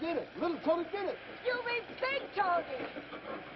Did it. Little Tony did it. You mean Big Tony.